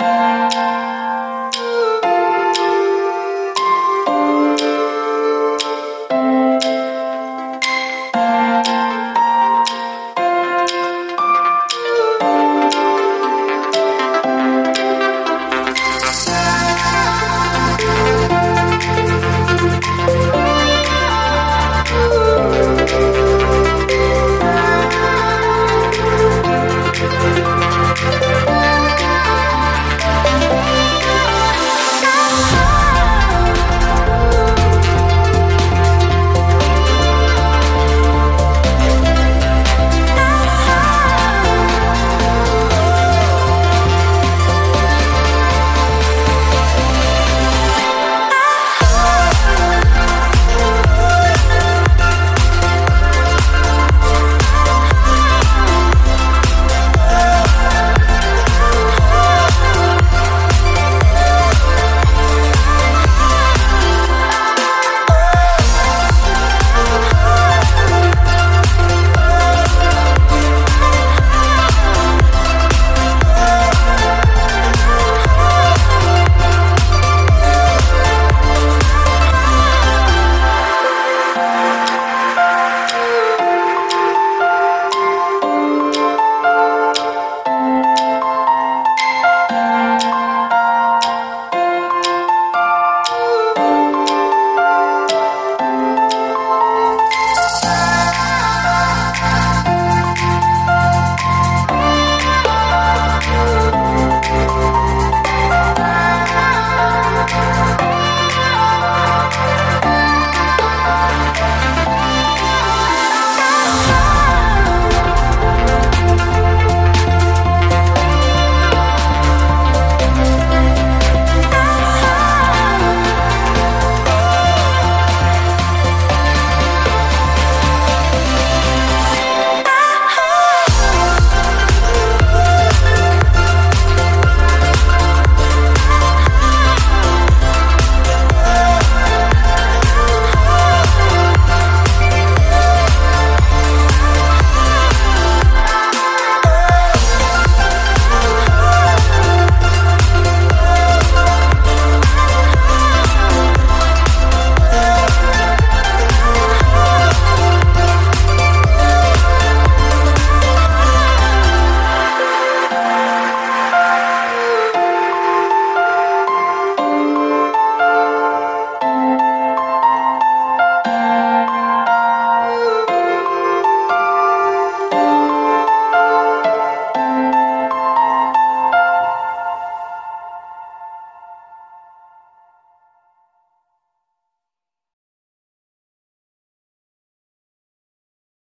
Música